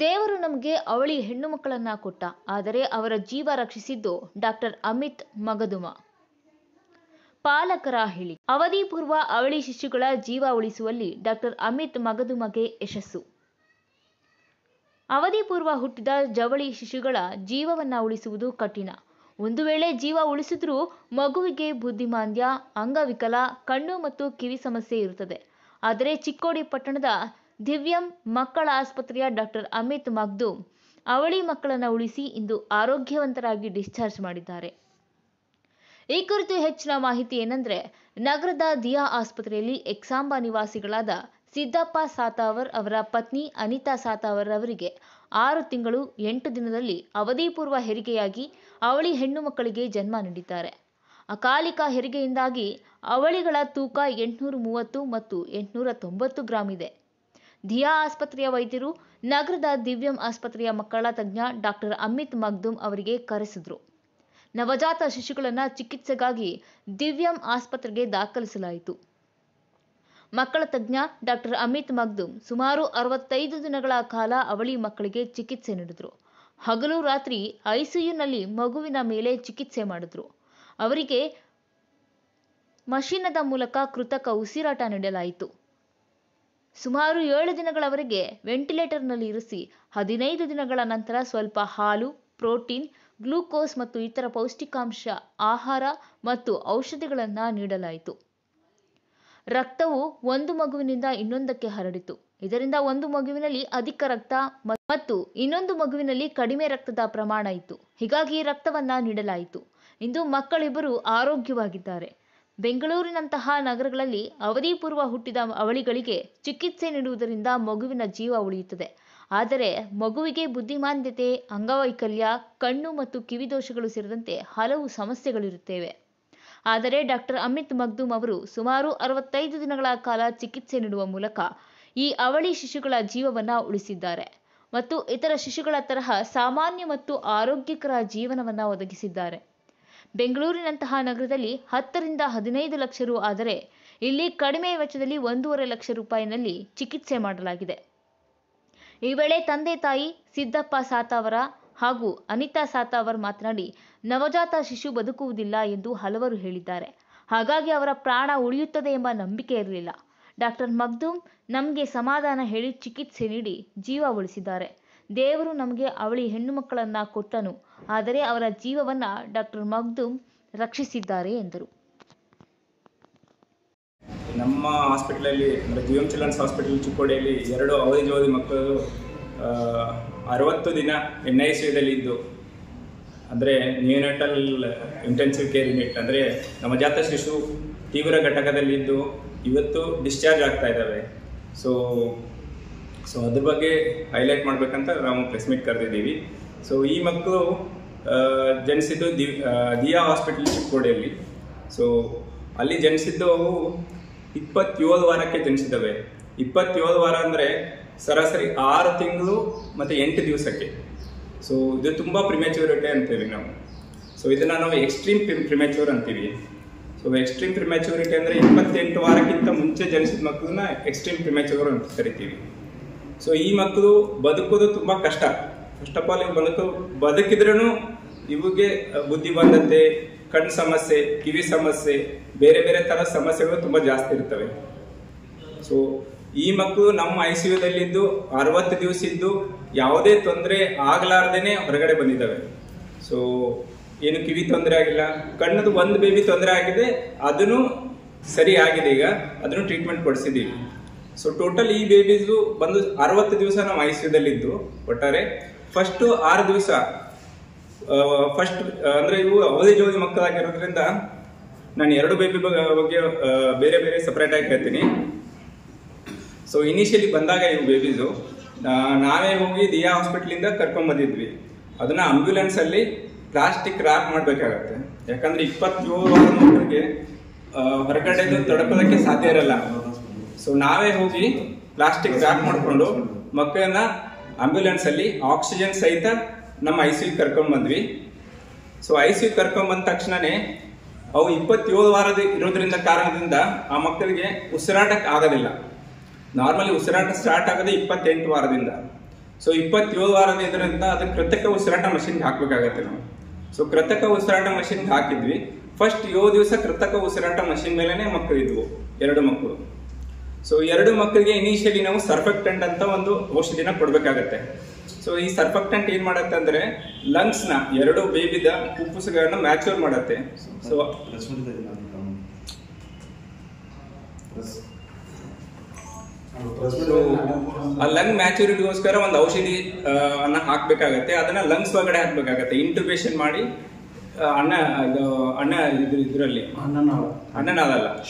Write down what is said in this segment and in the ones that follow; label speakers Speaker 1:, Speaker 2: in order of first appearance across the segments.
Speaker 1: ದೇವರು ನಮಗೆ ಅವಳಿ ಹೆಣ್ಣು ಮಕ್ಕಳನ್ನ ಕೊಟ್ಟ, ಆದರೆ ಅವರ ಜೀವ ರಕ್ಷಿಸಿದ್ದು ಡಾಕ್ಟರ್ ಅಮಿತ್ ಮಗದುಮ. ಪಾಲಕರ ಹೇಳಿ ಅವಧಿ ಪೂರ್ವ ಅವಳಿ ಶಿಶುಗಳ ಜೀವ ಉಳಿಸುವಲ್ಲಿ ಡಾಕ್ಟರ್ ಅಮಿತ್ ಮಗದುಮಗೆ ಯಶಸ್ಸು. ಅವಧಿ ಪೂರ್ವ ಹುಟ್ಟಿದ ಜವಳಿ ಶಿಶುಗಳ ಜೀವವನ್ನ ಉಳಿಸುವುದು ಕಠಿಣ. ಒಂದು ವೇಳೆ ಜೀವ ಉಳಿಸಿದ್ರೂ ಮಗುವಿಗೆ ಬುದ್ಧಿಮಾಂದ್ಯ, ಅಂಗವಿಕಲ, ಕಣ್ಣು ಮತ್ತು ಕಿವಿ ಸಮಸ್ಯೆ ಇರುತ್ತದೆ. ಆದರೆ ಚಿಕ್ಕೋಡಿ ಪಟ್ಟಣದ ದಿವ್ಯಂ ಮಕ್ಕಳ ಆಸ್ಪತ್ರೆಯ ಡಾಕ್ಟರ್ ಅಮಿತ್ ಮಗ್ದೂಮ್ ಅವಳಿ ಮಕ್ಕಳನ್ನು ಉಳಿಸಿ ಇಂದು ಆರೋಗ್ಯವಂತರಾಗಿ ಡಿಸ್ಚಾರ್ಜ್ ಮಾಡಿದ್ದಾರೆ. ಈ ಕುರಿತು ಹೆಚ್ಚಿನ ಮಾಹಿತಿ ಏನಂದ್ರೆ, ನಗರದ ದಿಯಾ ಆಸ್ಪತ್ರೆಯಲ್ಲಿ ಎಕ್ಸಾಂಬಾ ನಿವಾಸಿಗಳಾದ ಸಿದ್ದಪ್ಪ ಸಾತಾವರ್ ಅವರ ಪತ್ನಿ ಅನಿತಾ ಸಾತಾವರ್ ಅವರಿಗೆ ಆರು ತಿಂಗಳು ಎಂಟು ದಿನದಲ್ಲಿ ಅವಧಿಪೂರ್ವ ಹೆರಿಗೆಯಾಗಿ ಅವಳಿ ಹೆಣ್ಣು ಮಕ್ಕಳಿಗೆ ಜನ್ಮ ನೀಡಿದ್ದಾರೆ. ಅಕಾಲಿಕ ಹೆರಿಗೆಯಿಂದಾಗಿ ಅವಳಿಗಳ ತೂಕ ಎಂಟುನೂರ ಮೂವತ್ತು ಮತ್ತು ಎಂಟುನೂರ ತೊಂಬತ್ತು ಗ್ರಾಂ ಇದೆ. ದಿಯಾ ಆಸ್ಪತ್ರೆಯ ವೈದ್ಯರು, ನಗರದ ದಿವ್ಯಂ ಆಸ್ಪತ್ರೆಯ ಮಕ್ಕಳ ತಜ್ಞ ಡಾಕ್ಟರ್ ಅಮಿತ್ ಮಗ್ದುಮ್ ಅವರಿಗೆ ಕರೆಸಿದ್ರು. ನವಜಾತ ಶಿಶುಗಳನ್ನು ಚಿಕಿತ್ಸೆಗಾಗಿ ದಿವ್ಯಂ ಆಸ್ಪತ್ರೆಗೆ ದಾಖಲಿಸಲಾಯಿತು. ಮಕ್ಕಳ ತಜ್ಞ ಡಾಕ್ಟರ್ ಅಮಿತ್ ಮಗ್ದುಮ್ ಸುಮಾರು ಅರವತ್ತೈದು ದಿನಗಳ ಕಾಲ ಅವಳಿ ಮಕ್ಕಳಿಗೆ ಚಿಕಿತ್ಸೆ ನೀಡಿದ್ರು. ಹಗಲು ರಾತ್ರಿ ಐಸಿಯುನಲ್ಲಿ ಮಗುವಿನ ಮೇಲೆ ಚಿಕಿತ್ಸೆ ಮಾಡಿದ್ರು. ಅವರಿಗೆ ಮಷೀನದ ಮೂಲಕ ಕೃತಕ ಉಸಿರಾಟ ನೀಡಲಾಯಿತು. ಸುಮಾರು ಏಳು ದಿನಗಳವರೆಗೆ ವೆಂಟಿಲೇಟರ್ನಲ್ಲಿ ಇರಿಸಿ, ಹದಿನೈದು ದಿನಗಳ ನಂತರ ಸ್ವಲ್ಪ ಹಾಲು, ಪ್ರೋಟೀನ್, ಗ್ಲೂಕೋಸ್ ಮತ್ತು ಇತರ ಪೌಷ್ಟಿಕಾಂಶ, ಆಹಾರ ಮತ್ತು ಔಷಧಿಗಳನ್ನು ನೀಡಲಾಯಿತು. ರಕ್ತವು ಒಂದು ಮಗುವಿನಿಂದ ಇನ್ನೊಂದಕ್ಕೆ ಹರಡಿತು. ಇದರಿಂದ ಒಂದು ಮಗುವಿನಲ್ಲಿ ಅಧಿಕ ರಕ್ತ ಮತ್ತು ಇನ್ನೊಂದು ಮಗುವಿನಲ್ಲಿ ಕಡಿಮೆ ರಕ್ತದ ಪ್ರಮಾಣ ಇತ್ತು. ಹೀಗಾಗಿ ರಕ್ತವನ್ನು ನೀಡಲಾಯಿತು. ಇಂದು ಮಕ್ಕಳಿಬ್ಬರು ಆರೋಗ್ಯವಾಗಿದ್ದಾರೆ. ಬೆಂಗಳೂರಿನಂತಹ ನಗರಗಳಲ್ಲಿ ಅವಧಿಪೂರ್ವ ಹುಟ್ಟಿದ ಅವಳಿಗಳಿಗೆ ಚಿಕಿತ್ಸೆ ನೀಡುವುದರಿಂದ ಮಗುವಿನ ಜೀವ ಉಳಿಯುತ್ತದೆ. ಆದರೆ ಮಗುವಿಗೆ ಬುದ್ಧಿಮಾಂದ್ಯತೆ, ಅಂಗವೈಕಲ್ಯ, ಕಣ್ಣು ಮತ್ತು ಕಿವಿ ದೋಷಗಳು ಸೇರಿದಂತೆ ಹಲವು ಸಮಸ್ಯೆಗಳಿರುತ್ತವೆ. ಆದರೆ ಡಾಕ್ಟರ್ ಅಮಿತ್ ಮಗ್ದುಮ್ ಅವರು ಸುಮಾರು ಅರವತ್ತೈದು ದಿನಗಳ ಕಾಲ ಚಿಕಿತ್ಸೆ ನೀಡುವ ಮೂಲಕ ಈ ಅವಳಿ ಶಿಶುಗಳ ಜೀವವನ್ನು ಉಳಿಸಿದ್ದಾರೆ ಮತ್ತು ಇತರ ಶಿಶುಗಳ ತರಹ ಸಾಮಾನ್ಯ ಮತ್ತು ಆರೋಗ್ಯಕರ ಜೀವನವನ್ನು ಒದಗಿಸಿದ್ದಾರೆ. ಬೆಂಗಳೂರಿನಂತಹ ನಗರದಲ್ಲಿ ಹತ್ತರಿಂದ ಹದಿನೈದು ಲಕ್ಷ ರು ಆದರೆ ಇಲ್ಲಿ ಕಡಿಮೆ ವೆಚ್ಚದಲ್ಲಿ ಒಂದೂವರೆ ಲಕ್ಷ ರೂಪಾಯಿನಲ್ಲಿ ಚಿಕಿತ್ಸೆ ಮಾಡಲಾಗಿದೆ. ಈ ವೇಳೆ ತಂದೆ ತಾಯಿ ಸಿದ್ದಪ್ಪ ಸಾತಾವರ ಹಾಗೂ ಅನಿತಾ ಸಾತಾವರ್ ಮಾತನಾಡಿ, ನವಜಾತ ಶಿಶು ಬದುಕುವುದಿಲ್ಲ ಎಂದು ಹಲವರು ಹೇಳಿದ್ದಾರೆ. ಹಾಗಾಗಿ ಅವರ ಪ್ರಾಣ ಉಳಿಯುತ್ತದೆ ಎಂಬ ನಂಬಿಕೆ ಇರಲಿಲ್ಲ. ಡಾಕ್ಟರ್ ಮಗ್ದೂಮ್ ನಮಗೆ ಸಮಾಧಾನ ಹೇಳಿ ಚಿಕಿತ್ಸೆ ನೀಡಿ ಜೀವ ಉಳಿಸಿದ್ದಾರೆ. ದೇವರು ನಮಗೆ ಅವಳಿ ಹೆಣ್ಣು ಮಕ್ಕಳನ್ನ ಕೊಟ್ಟನು. ಆದರೆ ಅವರ ಜೀವವನ್ನ ಡಾಕ್ಟರ್ ಮಗ್ದುಮ್ ರಕ್ಷಿಸಿದ್ದಾರೆ ಎಂದರು.
Speaker 2: ನಮ್ಮ ಹಾಸ್ಪಿಟ್ಲಲ್ಲಿ, ಅಂದರೆ ಜಿ ಎಂ ಚಿಲ್ಡ್ರನ್ಸ್ ಹಾಸ್ಪಿಟಲ್ ಚಿಕ್ಕೋಡಿಯಲ್ಲಿ ಎರಡು ಅವಧಿ ಜೋಧಿ ಮಕ್ಕಳು ಅರವತ್ತು ದಿನ ಎನ್ ಐ ಸಿ ಯುದಲ್ಲಿದ್ದು ಅಂದರೆ ನ್ಯೂನೆಟಲ್ ಇಂಟೆನ್ಸಿವ್ ಕೇರ್ ಯೂನಿಟ್ ಅಂದರೆ ನವಜಾತ ಶಿಶು ತೀವ್ರ ಘಟಕದಲ್ಲಿದ್ದು ಇವತ್ತು ಡಿಸ್ಚಾರ್ಜ್ ಆಗ್ತಾ ಇದ್ದಾವೆ. ಸೊ ಸೊ ಅದ್ರ ಬಗ್ಗೆ ಹೈಲೈಟ್ ಮಾಡಬೇಕಂತ ನಾವು ಪ್ರೆಸ್ ಮೀಟ್ ಕರೆದಿದ್ದೀವಿ. ಸೊ ಈ ಮಕ್ಕಳು ಜನಿಸಿದ್ದು ದಿ ದಿಯಾ ಹಾಸ್ಪಿಟಲ್ ಚಿಕ್ಕೋಡಿಯಲ್ಲಿ. ಸೊ ಅಲ್ಲಿ ಜನಿಸಿದ್ದು ಅವು ಇಪ್ಪತ್ತೇಳು ವಾರಕ್ಕೆ ಜನಿಸಿದ್ದಾವೆ ಇಪ್ಪತ್ತೇಳು ವಾರ ಅಂದರೆ ಸರಾಸರಿ ಆರು ತಿಂಗಳು ಮತ್ತು ಎಂಟು ದಿವಸಕ್ಕೆ. ಸೊ ಇದು ತುಂಬ ಪ್ರಿಮ್ಯಾಚ್ಯೂರಿಟಿ ಅಂತೀವಿ ನಾವು. ಸೊ ಇದನ್ನು ನಾವು ಎಕ್ಸ್ಟ್ರೀಮ್ ಪ್ರಿಮ್ಯಾಚ್ಯೂರ್ ಅಂತೀವಿ. ಸೊ ಎಕ್ಸ್ಟ್ರೀಮ್ ಪ್ರಿಮ್ಯಾಚ್ಯೂರಿಟಿ ಅಂದರೆ ಇಪ್ಪತ್ತೆಂಟು ವಾರಕ್ಕಿಂತ ಮುಂಚೆ ಜನಿಸಿದ ಮಕ್ಕಳನ್ನ ಎಕ್ಸ್ಟ್ರೀಮ್ ಪ್ರಿಮ್ಯಾಚ್ಯೂರ್ ಅಂತ ಕರಿತೀವಿ. ಸೊ ಈ ಮಕ್ಕಳು ಬದುಕೋದು ತುಂಬ ಕಷ್ಟ. ಫಸ್ಟ್ ಆಫ್ ಆಲ್ ಇವು ಬದುಕು ಬದುಕಿದ್ರೂ ಇವಿಗೆ ಬುದ್ಧಿಬಂಧತೆ ಕಣ್ಣು ಸಮಸ್ಯೆ, ಕಿವಿ ಸಮಸ್ಯೆ, ಬೇರೆ ಬೇರೆ ಥರ ಸಮಸ್ಯೆಗಳು ತುಂಬ ಜಾಸ್ತಿ ಇರ್ತವೆ ಸೊ ಈ ಮಕ್ಕಳು ನಮ್ಮ ಐ ಸಿ ಯುದಲ್ಲಿದ್ದು ಅರವತ್ತು ದಿವಸ ಇದ್ದು ಯಾವುದೇ ತೊಂದರೆ ಆಗ್ಲಾರ್ದೇನೆ ಹೊರಗಡೆ ಬಂದಿದ್ದಾವೆ. ಸೊ ಏನು ಕಿವಿ ತೊಂದರೆ ಆಗಿಲ್ಲ, ಕಣ್ಣದು ಒಂದು ಬೇಬಿ ತೊಂದರೆ ಆಗಿದೆ, ಅದನ್ನು ಸರಿ ಆಗಿದೆ ಈಗ, ಅದನ್ನು ಟ್ರೀಟ್ಮೆಂಟ್ ಕೊಡಿಸಿದ್ದೀವಿ. ಸೊ ಟೋಟಲ್ ಈ ಬೇಬೀಸು ಬಂದು ಅರವತ್ತು ದಿವಸ ನಾವು ಐ ಒಟ್ಟಾರೆ. ಫಸ್ಟು ಆರು ದಿವಸ ಫಸ್ಟ್ ಅಂದ್ರೆ ಇವು ಅವಧಿ ಜೋಧಿ ಮಕ್ಕಳಾಗಿರೋದ್ರಿಂದ ನಾನು ಎರಡು ಬೇಬಿ ಬಗ್ಗೆ ಬೇರೆ ಬೇರೆ ಸಪ್ರೇಟ್ ಆಗಿ ಹೇಳ್ತೀನಿ. ಸೊ ಇನಿಷಿಯಲಿ ಬಂದಾಗ ಇವು ಬೇಬೀಸ್ ನಾವೇ ಹೋಗಿ ದಿಯಾ ಹಾಸ್ಪಿಟ್ಲಿಂದ ಕರ್ಕೊಂಡ್ ಬಂದಿದ್ವಿ. ಅದನ್ನ ಆಂಬ್ಯುಲೆನ್ಸ್ ಅಲ್ಲಿ ಪ್ಲಾಸ್ಟಿಕ್ ರ್ಯಾಪ್ ಮಾಡ್ಬೇಕಾಗತ್ತೆ. ಯಾಕಂದ್ರೆ ಇಪ್ಪತ್ತೇಳು ಮಕ್ಕಳಿಗೆ ಹೊರಗಡೆ ಹೊರಗಡೆದು ತಡ್ಕೊಳ್ಳೋಕ್ಕೆ ಸಾಧ್ಯ ಇರಲ್ಲ. ಸೊ ನಾವೇ ಹೋಗಿ ಪ್ಲಾಸ್ಟಿಕ್ ರ್ಯಾಪ್ ಮಾಡಿಕೊಂಡು ಮಕ್ಕಳನ್ನ ಆಂಬ್ಯುಲೆನ್ಸ್ ಅಲ್ಲಿ ಆಕ್ಸಿಜನ್ ಸಹಿತ ನಮ್ಮ ಐ ಸಿ ಕರ್ಕೊಂಡ್ ಬಂದ್ವಿ. ಸೊ ಐ ಸಿ ಕರ್ಕೊಂಡ್ ಬಂದ ತಕ್ಷಣನೇ ಅವು ಇಪ್ಪತ್ತೇಳು ವಾರದ ಇರೋದ್ರಿಂದ ಕಾರಣದಿಂದ ಆ ಮಕ್ಕಳಿಗೆ ಉಸಿರಾಟಕ್ಕೆ ಆಗೋದಿಲ್ಲ. ನಾರ್ಮಲಿ ಉಸಿರಾಟ ಸ್ಟಾರ್ಟ್ ಆಗೋದೇ ಇಪ್ಪತ್ತೆಂಟು ವಾರದಿಂದ. ಸೊ ಇಪ್ಪತ್ತೇಳು ವಾರದ ಇದರಿಂದ ಅದಕ್ಕೆ ಕೃತಕ ಉಸಿರಾಟ ಮಷಿನ್ಗೆ ಹಾಕಬೇಕಾಗತ್ತೆ ನಾವು. ಸೊ ಕೃತಕ ಉಸಿರಾಟ ಮಷಿನ್ಗೆ ಹಾಕಿದ್ವಿ. ಫಸ್ಟ್ ಏಳು ದಿವಸ ಕೃತಕ ಉಸಿರಾಟ ಮಷಿನ್ ಮೇಲೇ ಮಕ್ಕಳು ಇದ್ವು ಎರಡು ಮಕ್ಕಳು. ಸೊ ಎರಡು ಮಕ್ಕಳಿಗೆ ಇನಿಷಿಯಲಿ ನಾವು ಸರ್ಫೆಕ್ಟೆಂಟ್ ಅಂತ ಒಂದು ಔಷಧಿನ ಕೊಡಬೇಕಾಗತ್ತೆ. ಸೊ ಈ ಸರ್ಫೆಕ್ಟೆಂಟ್ ಏನ್ ಮಾಡತ್ತೆ ಅಂದ್ರೆ ಲಂಗ್ಸ್ನ ಎರಡು ಬೇಬಿದ ಪುಪ್ಪುಸಗಳನ್ನ ಮ್ಯಾಚೂರ್ ಮಾಡತ್ತೆ. ಸೊ ಆ ಲಂಗ್ ಮ್ಯಾಚುರಿಟಿಗೋಸ್ಕರ ಒಂದು ಔಷಧಿ ಅನ್ನ ಹಾಕ್ಬೇಕಾಗತ್ತೆ. ಅದನ್ನ ಲಂಗ್ಸ್ ಒಳಗಡೆ ಹಾಕ್ಬೇಕಾಗತ್ತೆ. ಇಂಟುಬೇಷನ್ ಮಾಡಿ ಅನ್ನ ಇದು ಅಣ್ಣ ಇದ್ರ ಇದ್ರಲ್ಲಿ.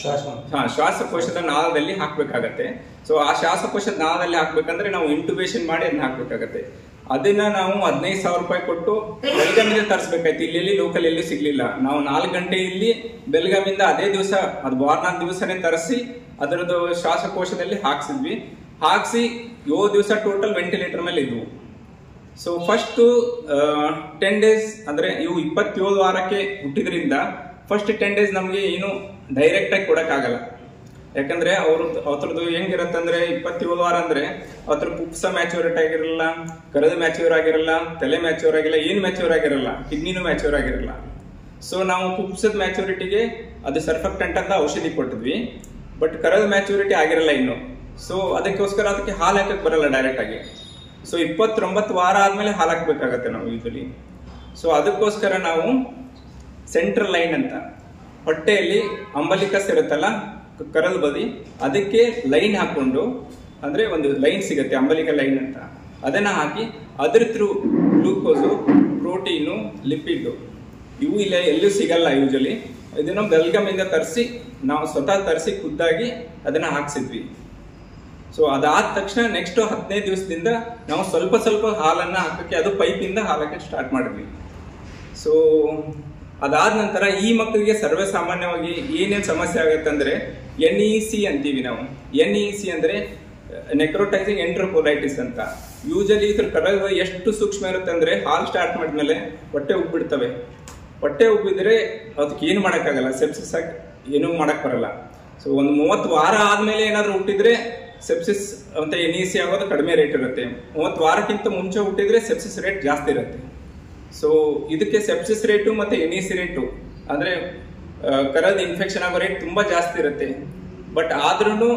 Speaker 2: ಶ್ವಾಸ. ಹಾ ಶ್ವಾಸಕೋಶದ ನಾಳದಲ್ಲಿ ಹಾಕ್ಬೇಕಾಗತ್ತೆ. ಸೊ ಆ ಶ್ವಾಸಕೋಶದ ನಾಳದಲ್ಲಿ ಹಾಕ್ಬೇಕಂದ್ರೆ ನಾವು ಇಂಟುಬೇಷನ್ ಮಾಡಿ ಅದನ್ನ ಹಾಕ್ಬೇಕಾಗತ್ತೆ. ಅದನ್ನ ನಾವು ಹದಿನೈದು ಸಾವಿರ ರೂಪಾಯಿ ಕೊಟ್ಟು ಬೆಳಗಾಮಿಂದ ತರಿಸ್ಬೇಕಾಯ್ತು. ಇಲ್ಲಿ ಲೋಕಲ್ ಎಲ್ಲೂ ಸಿಗ್ಲಿಲ್ಲ. ನಾವು ನಾಲ್ಕು ಗಂಟೆ ಇಲ್ಲಿ ಬೆಳಗಾಮಿಂದ ಅದೇ ದಿವಸ ಅದು ವಾರನಾಲ್ಕು ದಿವಸನೇ ತರಿಸಿ ಅದರದ್ದು ಶ್ವಾಸಕೋಶದಲ್ಲಿ ಹಾಕ್ಸಿದ್ವಿ. ಹಾಕ್ಸಿ ಏಳು ದಿವಸ ಟೋಟಲ್ ವೆಂಟಿಲೇಟರ್ ಮೇಲೆ ಇದ್ವು. ಸೊ ಫಸ್ಟ್ ಟೆನ್ ಡೇಸ್ ಅಂದ್ರೆ ಇವು ಇಪ್ಪತ್ತೇಳು ವಾರಕ್ಕೆ ಹುಟ್ಟಿದ್ರಿಂದ ಫಸ್ಟ್ ಟೆನ್ ಡೇಸ್ ನಮಗೆ ಏನು ಡೈರೆಕ್ಟ್ ಆಗಿ ಕೊಡಕ್ಕಾಗಲ್ಲ. ಯಾಕಂದ್ರೆ ಅವ್ರ ಹೆಂಗಿರತ್ತೆ ಅಂದ್ರೆ ಇಪ್ಪತ್ತೇಳು ವಾರ ಅಂದ್ರೆ ಅದ್ರ ಪುಪ್ಸ ಮ್ಯಾಚೂರಿಟಿ ಆಗಿರಲ್ಲ ಕರದ ಮ್ಯಾಚ್ಯೂರ್ ಆಗಿರಲ್ಲ, ತಲೆ ಮ್ಯಾಚೂರ್ ಆಗಿಲ್ಲ, ಏನು ಮ್ಯಾಚೂರ್ ಆಗಿರಲ್ಲ, ಕಿಡ್ನಿನೂ ಮ್ಯಾಚೂರ್ ಆಗಿರಲ್ಲ. ಸೊ ನಾವು ಪುಪ್ಸದ ಮ್ಯಾಚ್ಯೂರಿಟಿಗೆ ಅದು ಸರ್ಫೆಕ್ಟೆಂಟ್ ಅಂತ ಔಷಧಿ ಕೊಟ್ಟಿದ್ವಿ ಬಟ್ ಕರದ ಮ್ಯಾಚೂರಿಟಿ ಆಗಿರಲ್ಲ ಇನ್ನು. ಸೊ ಅದಕ್ಕೋಸ್ಕರ ಅದಕ್ಕೆ ಹಾಲು ಹಾಕಕ್ಕೆ ಬರಲ್ಲ ಡೈರೆಕ್ಟ್ ಆಗಿ. ಸೊ ಇಪ್ಪತ್ತೊಂಬತ್ತು ವಾರ ಆದಮೇಲೆ ಹಾಲು ನಾವು ಯೂಶಲಿ ಸೊ ಅದಕ್ಕೋಸ್ಕರ ನಾವು ಸೆಂಟ್ರಲ್ ಲೈನ್ ಅಂತ, ಹೊಟ್ಟೆಯಲ್ಲಿ ಅಂಬಲಿಕಸ್ ಇರುತ್ತಲ್ಲ, ಕರಲ್ ಬದಿ, ಅದಕ್ಕೆ ಲೈನ್ ಹಾಕೊಂಡು ಅಂದ್ರೆ ಒಂದು ಲೈನ್ ಸಿಗುತ್ತೆ, ಅಂಬಲಿಕ ಲೈನ್ ಅಂತ. ಅದನ್ನ ಹಾಕಿ ಅದ್ರ ಥ್ರೂ ಗ್ಲೂಕೋಸು ಪ್ರೋಟೀನು ಲಿಪಿಡ್ ಇವು ಇಲ್ಲ, ಎಲ್ಲೂ ಸಿಗಲ್ಲ ಯೂಶಲಿ ಇದನ್ನ ಬೆಲ್ಗಮಿಂದ ತರಿಸಿ, ನಾವು ಸ್ವತಃ ತರಿಸಿ ಖುದ್ದಾಗಿ ಅದನ್ನ ಹಾಕ್ಸಿದ್ವಿ. ಸೊ ಅದಾದ ತಕ್ಷಣ ನೆಕ್ಸ್ಟ್ ಹದಿನೈದು ದಿವಸದಿಂದ ನಾವು ಸ್ವಲ್ಪ ಸ್ವಲ್ಪ ಹಾಲನ್ನು ಹಾಕೋಕ್ಕೆ, ಅದು ಪೈಪಿಂದ ಹಾಲಕ್ಕೆ ಸ್ಟಾರ್ಟ್ ಮಾಡಿದ್ವಿ. ಸೊ ಅದಾದ ನಂತರ ಈ ಮಕ್ಕಳಿಗೆ ಸರ್ವೇ ಸಾಮಾನ್ಯವಾಗಿ ಏನೇನು ಸಮಸ್ಯೆ ಆಗುತ್ತೆ ಅಂದರೆ ಎನ್ ಇ ಸಿ ಅಂತೀವಿ ನಾವು. ಎನ್ ಇ ಸಿ ಅಂದರೆ ನೆಕ್ರೋಟೈಸಿಂಗ್ ಎಂಟ್ರೋಪೊಲೈಟಿಸ್ ಅಂತ. ಯೂಶಲಿ ಇದ್ರ ಕರಗ ಎಷ್ಟು ಸೂಕ್ಷ್ಮ ಇರುತ್ತೆ ಅಂದರೆ ಹಾಲ್ ಸ್ಟಾರ್ಟ್ ಮಾಡಿದ್ಮೇಲೆ ಹೊಟ್ಟೆ ಉಬ್ಬಿಡ್ತವೆ. ಹೊಟ್ಟೆ ಉಬ್ಬಿದ್ರೆ ಅದಕ್ಕೆ ಏನು ಮಾಡೋಕ್ಕಾಗಲ್ಲ? ಸೆಪ್ಸಿಸ್ ಏನೂ ಮಾಡೋಕ್ಕೆ ಬರಲ್ಲ. ಸೊ ಒಂದು ಮೂವತ್ತು ವಾರ ಆದಮೇಲೆ ಏನಾದರೂ ಹುಟ್ಟಿದ್ರೆ ಸೆಪ್ಸಿಸ್ ಅಂತ ಎನ್ ಇ ಸಿ ಆಗೋದು ಕಡಿಮೆ ರೇಟ್ ಇರುತ್ತೆ. ಮೂವತ್ತು ವಾರಕ್ಕಿಂತ ಮುಂಚೆ ಹುಟ್ಟಿದ್ರೆ ಸೆಪ್ಸಿಸ್ ರೇಟ್ ಜಾಸ್ತಿ ಇರುತ್ತೆ. ಸೊ ಇದಕ್ಕೆ ಸೆಪ್ಸಿಸ್ ರೇಟು ಮತ್ತು ಎನ್ ಇ ಸಿ ರೇಟು ಅಂದರೆ ಕರದ ಇನ್ಫೆಕ್ಷನ್ ಆಗೋ ರೇಟ್ ತುಂಬ ಜಾಸ್ತಿ ಇರುತ್ತೆ. ಬಟ್ ಆದ್ರೂ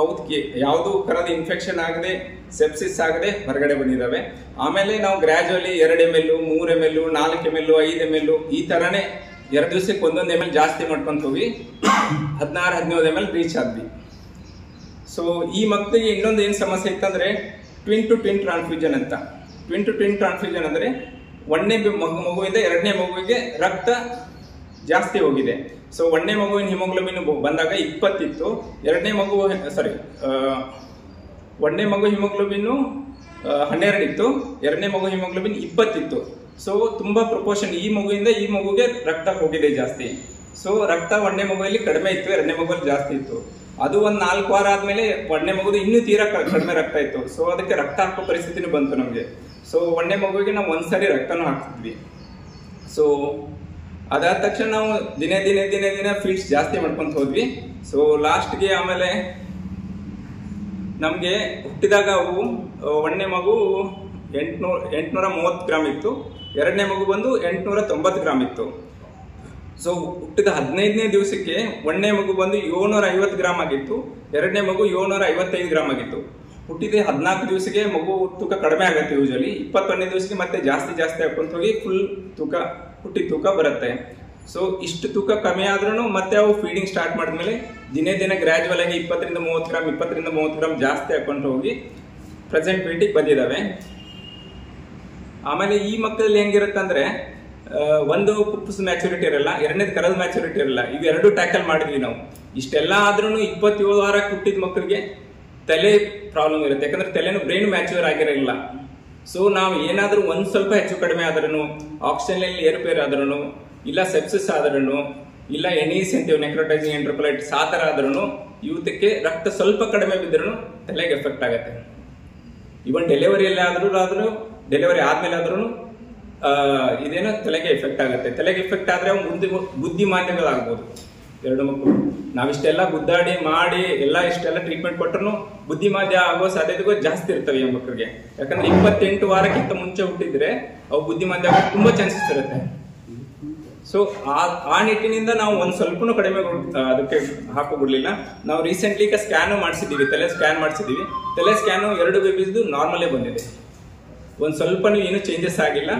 Speaker 2: ಅವಕ್ಕೆ ಯಾವುದು ಕರದ ಇನ್ಫೆಕ್ಷನ್ ಆಗದೆ ಸೆಪ್ಸಿಸ್ ಆಗದೆ ಹೊರಗಡೆ ಬಂದಿದ್ದಾವೆ ಆಮೇಲೆ ನಾವು ಗ್ರ್ಯಾಜುವಲಿ ಎರಡು ಎಂ ಎಲ್ ಮೂರು ಎಂ ಎಲ್ ನಾಲ್ಕು ಎಂ ಎಲ್ ಐದು ಎಂ ಎಲ್ ಈ ಥರನೇ ಎರಡು ದಿವಸಕ್ಕೆ ಒಂದೊಂದು ಎಂ ಎಲ್ ಜಾಸ್ತಿ ಮಾಡ್ಕೊಂತ ಹೋಗಿ ಹದಿನಾರು, ಹದಿನೈದು ಎಂ ಎಲ್ ರೀಚ್ ಆದ್ವಿ. ಸೊ ಈ ಮಕ್ಕಳಿಗೆ ಇನ್ನೊಂದು ಏನು ಸಮಸ್ಯೆ ಇತ್ತಂದರೆ ಟ್ವಿನ್ ಟು ಟ್ವಿನ್ ಟ್ರಾನ್ಸ್ಫ್ಯೂಷನ್ ಅಂತ. ಟ್ವಿನ್ ಟು ಟ್ವಿನ್ ಟ್ರಾನ್ಸ್ಫ್ಯೂಷನ್ ಅಂದರೆ ಒಂದನೇ ಮಗು, ಮಗುವಿಂದ ಎರಡನೇ ಮಗುವಿಗೆ ರಕ್ತ ಜಾಸ್ತಿ ಹೋಗಿದೆ. ಸೊ ಒಂದನೇ ಮಗುವಿನ ಹಿಮೋಗ್ಲೋಬಿನ್ ಬಂದಾಗ ಇಪ್ಪತ್ತಿತ್ತು. ಎರಡನೇ ಮಗು ಸಾರಿ ಒಂದನೇ ಮಗು ಹಿಮೋಗ್ಲೋಬಿನ್ನು ಹನ್ನೆರಡು ಇತ್ತು ಎರಡನೇ ಮಗು ಹಿಮೋಗ್ಲೋಬಿನ್ ಇಪ್ಪತ್ತಿತ್ತು. ಸೊ ತುಂಬ ಪ್ರಪೋರ್ಷನ್ ಈ ಮಗುವಿಂದ ಈ ಮಗುಗೆ ರಕ್ತ ಹೋಗಿದೆ ಜಾಸ್ತಿ. ಸೊ ರಕ್ತ ಒಂದನೇ ಮಗುವಲ್ಲಿ ಕಡಿಮೆ ಇತ್ತು, ಎರಡನೇ ಮಗುವಲ್ಲಿ ಜಾಸ್ತಿ ಇತ್ತು. ಅದು ಒಂದ್ ನಾಲ್ಕು ವಾರ ಆದ್ಮೇಲೆ ಒಣ್ಣೆ ಮಗುದು ಇನ್ನೂ ತೀರಾ ಕಡಿಮೆ ರಕ್ತ ಇತ್ತು. ಸೊ ಅದಕ್ಕೆ ರಕ್ತ ಹಾಕೋ ಪರಿಸ್ಥಿತಿನೂ ಬಂತು ನಮಗೆ. ಸೊ ಒಣ್ಣೆ ಮಗುವಿಗೆ ನಾವು ಒಂದ್ಸರಿ ರಕ್ತನೂ ಹಾಕ್ತಿದ್ವಿ. ಸೊ ಅದಾದ ತಕ್ಷಣ ನಾವು ದಿನೇ ದಿನೇ ದಿನೇ ದಿನ ಫೀಡ್ಸ್ ಜಾಸ್ತಿ ಮಾಡ್ಕೊಂತ ಹೋದ್ವಿ. ಸೊ ಲಾಸ್ಟ್ಗೆ ಆಮೇಲೆ ನಮಗೆ ಹುಟ್ಟಿದಾಗ ಅವು ಒಣ್ಣೆ ಮಗು ಎಂಟ್ನೂರ ಎಂಟ್ನೂರ ಮೂವತ್ತು ಗ್ರಾಮ್ ಇತ್ತು. ಎರಡನೇ ಮಗು ಬಂದು ಎಂಟ್ನೂರ ತೊಂಬತ್ತು ಗ್ರಾಮ್ ಇತ್ತು. ಸೊ ಹುಟ್ಟಿದ ಹದಿನೈದನೇ ದಿವಸಕ್ಕೆ ಒಂದನೇ ಮಗು ಬಂದು ಏಳ್ನೂರ ಐವತ್ತು ಗ್ರಾಮ್ ಆಗಿತ್ತು ಎರಡನೇ ಮಗು ಏಳ್ನೂರ ಐವತ್ತೈದು ಗ್ರಾಮ್ ಆಗಿತ್ತು. ಹುಟ್ಟಿದ ಹದಿನಾಲ್ಕು ದಿವಸಕ್ಕೆ ಮಗು ತೂಕ ಕಡಿಮೆ ಆಗುತ್ತೆ ಯೂಶಲಿ ಇಪ್ಪತ್ತೊಂದನೇ ದಿವಸಕ್ಕೆ ಮತ್ತೆ ಜಾಸ್ತಿ ಜಾಸ್ತಿ ಹಾಕೊಂತ ಹೋಗಿ ಫುಲ್ ತೂಕ ಹುಟ್ಟಿದ ತೂಕ ಬರುತ್ತೆ. ಸೊ ಇಷ್ಟು ತೂಕ ಕಮ್ಮಿ ಆದ್ರೂ ಮತ್ತೆ ಅವು ಫೀಡಿಂಗ್ ಸ್ಟಾರ್ಟ್ ಮಾಡಿದ್ಮೇಲೆ ದಿನೇ ದಿನ ಗ್ರಾಜುವಲ್ ಆಗಿ ಇಪ್ಪತ್ತರಿಂದ ಮೂವತ್ತು ಗ್ರಾಮ್ ಇಪ್ಪತ್ತರಿಂದ ಮೂವತ್ತು ಗ್ರಾಮ್ ಜಾಸ್ತಿ ಹಾಕೊಂಡು ಹೋಗಿ ಪ್ರೆಸೆಂಟ್ ವೇಟಿಗೆ ಬಂದಿದ್ದಾವೆ ಆಮೇಲೆ ಈ ಮಕ್ಕಳಲ್ಲಿ ಹೆಂಗಿರುತ್ತೆ ಅಂದ್ರೆ ಆ, ಒಂದು ಪುಪ್ಪಸ್ ಮ್ಯಾಚುರಿಟಿ ಇರಲ್ಲ, ಎರಡನೇದು ಕರದ ಮ್ಯಾಚುರಿಟಿ ಇರಲ್ಲ. ಇವೆರಡು ಟ್ಯಾಕಲ್ ಮಾಡಿದ್ವಿ ನಾವು. ಇಷ್ಟೆಲ್ಲ ಆದ್ರೂ ಇಪ್ಪತ್ತೇಳು ವಾರ ಹುಟ್ಟಿದ ಮಕ್ಕಳಿಗೆ ತಲೆ ಪ್ರಾಬ್ಲಮ್ ಇರುತ್ತೆ. ಯಾಕಂದ್ರೆ ತಲೆನು ಬ್ರೈನ್ ಮ್ಯಾಚುರ್ ಆಗಿರಲಿಲ್ಲ. ಸೊ ನಾವು ಏನಾದರೂ ಒಂದು ಸ್ವಲ್ಪ ಹೆಚ್ಚು ಕಡಿಮೆ ಆದ್ರೂ ಆಕ್ಸಿಜನ್ ಏರುಪೇರು ಆದ್ರೂ ಇಲ್ಲ ಸೆಪ್ಸಿಸ್ ಆದ್ರೂ ಇಲ್ಲ ಎನೀಸ್ ಅಂತೀವಿ ನೆಕ್ರೋಟೈಸಿಂಗ್ ಎಂಟ್ರೋಪ್ಲೈಟ್ಸ್ ಆ ಥರ ಆದ್ರೂ ಇವತ್ತಕ್ಕೆ ರಕ್ತ ಸ್ವಲ್ಪ ಕಡಿಮೆ ಬಿದ್ದರೂ ತಲೆಗೆ ಎಫೆಕ್ಟ್ ಆಗುತ್ತೆ. ಇವನ್ ಡೆಲಿವರಿಯಲ್ಲಿ ಆದ್ರೂ ಆದರೂ ಡೆಲಿವರಿ ಆದಮೇಲೆ ಆದ್ರೂ ಇದೇನೋ ತಲೆಗೆ ಎಫೆಕ್ಟ್ ಆಗುತ್ತೆ. ತಲೆಗೆ ಎಫೆಕ್ಟ್ ಆದರೆ ಮುಂದೆ ಬುದ್ಧಿ ಬುದ್ಧಿಮಾಂದ್ಯಗಳಾಗ್ಬೋದು ಎರಡು ಮಕ್ಕಳು. ನಾವಿಷ್ಟೆಲ್ಲ ಗುದ್ದಾಡಿ ಮಾಡಿ ಎಲ್ಲ ಇಷ್ಟೆಲ್ಲ ಟ್ರೀಟ್ಮೆಂಟ್ ಕೊಟ್ಟರು ಬುದ್ಧಿಮಾಂದ್ಯ ಆಗೋ ಸಾಧ್ಯತೆಗಳು ಜಾಸ್ತಿ ಇರ್ತವೆ ಈ ಮಕ್ಕಳಿಗೆ. ಯಾಕಂದ್ರೆ ಇಪ್ಪತ್ತೆಂಟು ವಾರಕ್ಕಿಂತ ಮುಂಚೆ ಹುಟ್ಟಿದ್ರೆ ಅವು ಬುದ್ಧಿಮಾಂದ್ಯ ಆಗೋ ತುಂಬಾ ಚಾನ್ಸಸ್ ಇರುತ್ತೆ. ಸೊ ಆ ಆ ನಿಟ್ಟಿನಿಂದ ನಾವು ಒಂದು ಸ್ವಲ್ಪನೂ ಕಡಿಮೆ ಅದಕ್ಕೆ ಹಾಕೋಬಿಡ್ಲಿಲ್ಲ. ನಾವು ರೀಸೆಂಟ್ಲಿ ಈಗ ಸ್ಕ್ಯಾನು ಮಾಡಿಸಿದೀವಿ ತಲೆ ಸ್ಕ್ಯಾನ್ ಮಾಡಿಸಿದ್ದೀವಿ. ತಲೆ ಸ್ಕ್ಯಾನು ಎರಡು ಬೇಬೀಸ್ದು ನಾರ್ಮಲೇ ಬಂದಿದೆ. ಒಂದು ಸ್ವಲ್ಪನೂ ಏನು ಚೇಂಜಸ್ ಆಗಿಲ್ಲ.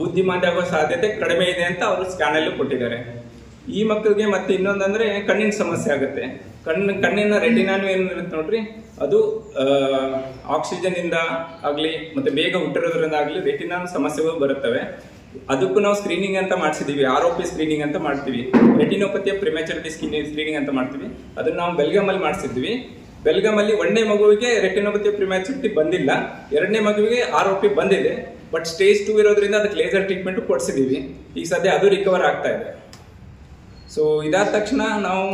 Speaker 2: ಬುದ್ಧಿಮಾಂದ್ಯ ಆಗೋ ಸಾಧ್ಯತೆ ಕಡಿಮೆ ಇದೆ ಅಂತ ಅವರು ಸ್ಕ್ಯಾನ್ ಅಲ್ಲೂ ಕೊಟ್ಟಿದ್ದಾರೆ. ಈ ಮಕ್ಕಳಿಗೆ ಮತ್ತೆ ಇನ್ನೊಂದಂದ್ರೆ ಕಣ್ಣಿನ ಸಮಸ್ಯೆ ಆಗುತ್ತೆ. ಕಣ್ಣು, ಕಣ್ಣಿನ ರೆಟಿನಾನು ಏನಿರುತ್ತೆ ನೋಡ್ರಿ? ಅದು ಆಕ್ಸಿಜನ್ ಇಂದ ಆಗಲಿ, ಮತ್ತೆ ಬೇಗ ಹುಟ್ಟಿರೋದ್ರಿಂದ ಆಗಲಿ ರೆಟಿನಾನು ಸಮಸ್ಯೆಗಳು ಬರುತ್ತವೆ. ಅದಕ್ಕೂ ನಾವು ಸ್ಕ್ರೀನಿಂಗ್ ಅಂತ ಮಾಡಿಸಿದೀವಿ ಆರ್ ಒ ಪಿ ಸ್ಕ್ರೀನಿಂಗ್ ಅಂತ ಮಾಡ್ತೀವಿ. ರೆಟಿನೋಪತಿಯ ಪ್ರಿಮೆಚುರಿಟಿ ಸ್ಕ್ರೀನಿಂಗ್ ಅಂತ ಮಾಡ್ತೀವಿ. ಅದನ್ನ ನಾವು ಬೆಲ್ಗಮಲ್ಲಿ ಮಾಡಿಸಿದ್ವಿ. ಬೆಲ್ಗಾಮ್ ಅಲ್ಲಿ ಒಂದನೇ ಮಗುವಿಗೆ ರೆಟಿನೋಪತಿಯ ಪ್ರಿಮ್ಯಾಚುರಿಟಿ ಬಂದಿಲ್ಲ. ಎರಡನೇ ಮಗುವಿಗೆ ಆರ್ ಒ ಪಿ ಬಂದಿದೆ. ಬಟ್ ಸ್ಟೇಜ್ ಟೂ ಇರೋದ್ರಿಂದ ಅದಕ್ಕೆ ಲೇಸರ್ ಟ್ರೀಟ್ಮೆಂಟ್ ಕೊಡ್ಸಿದೀವಿ. ಈಗ ಸದ್ಯ ಅದು ರಿಕವರ್ ಆಗ್ತಾ ಇದೆ. ಸೊ ಇದಾದ ತಕ್ಷಣ ನಾವು